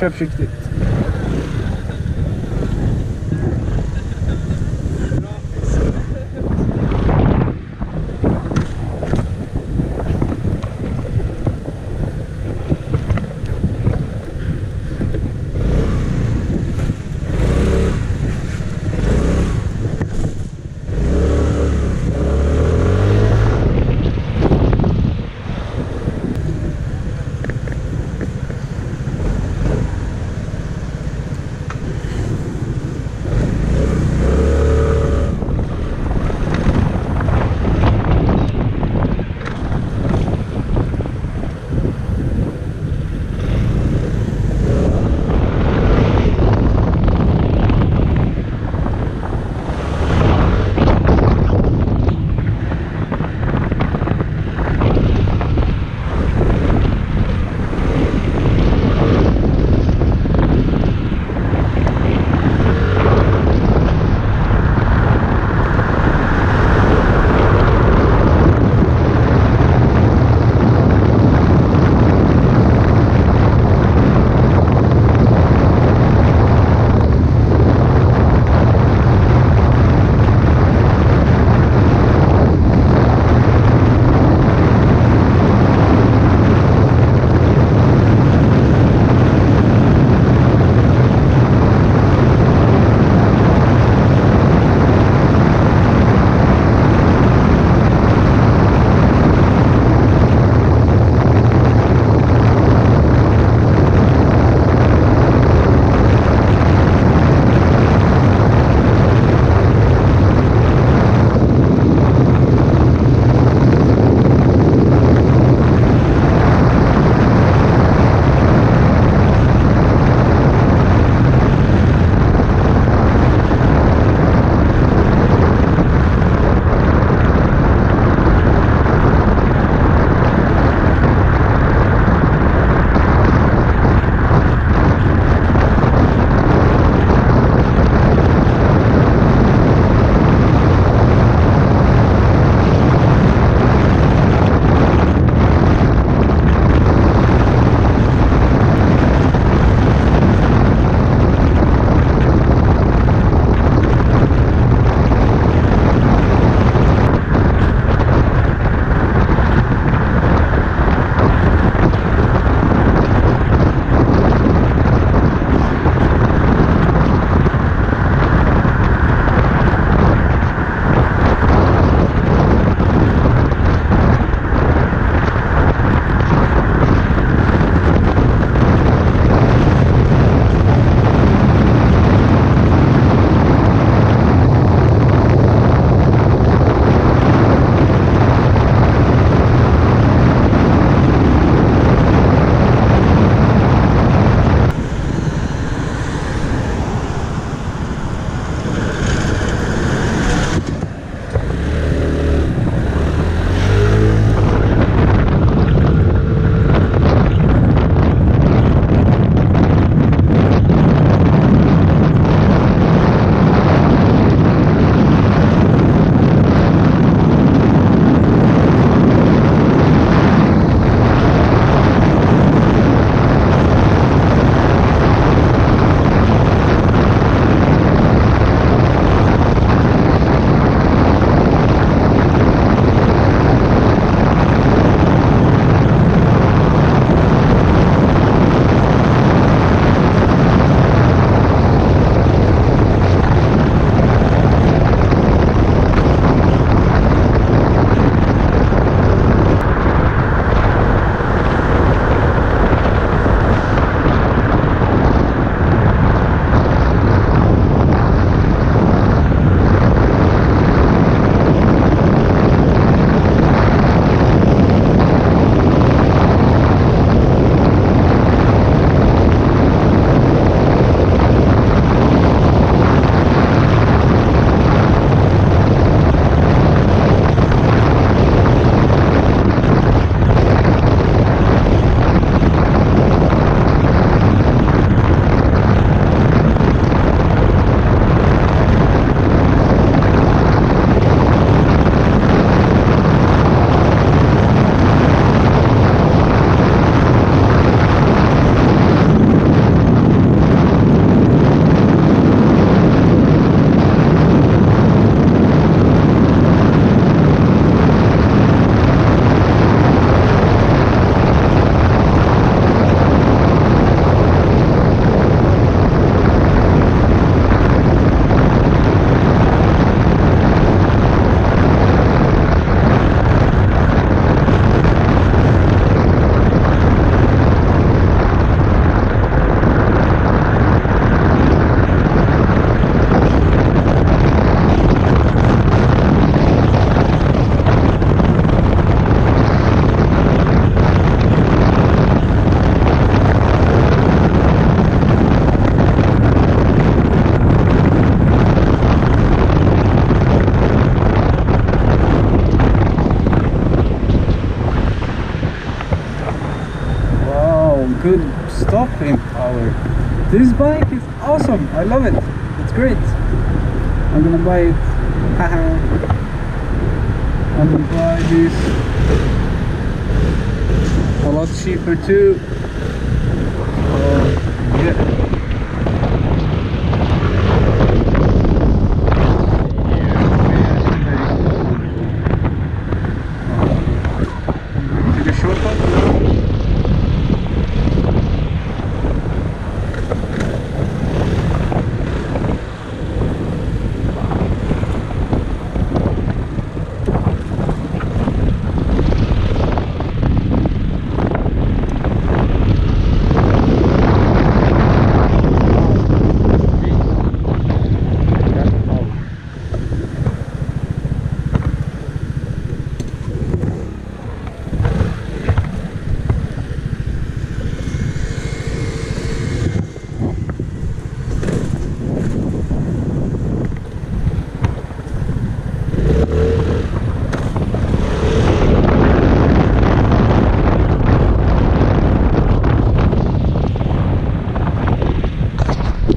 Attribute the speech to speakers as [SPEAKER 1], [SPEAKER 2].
[SPEAKER 1] Kör försiktigt. Good stopping power. This bike is awesome. I love it. It's great. I'm gonna buy it. I'm gonna buy this. A lot cheaper too. Uh, yeah.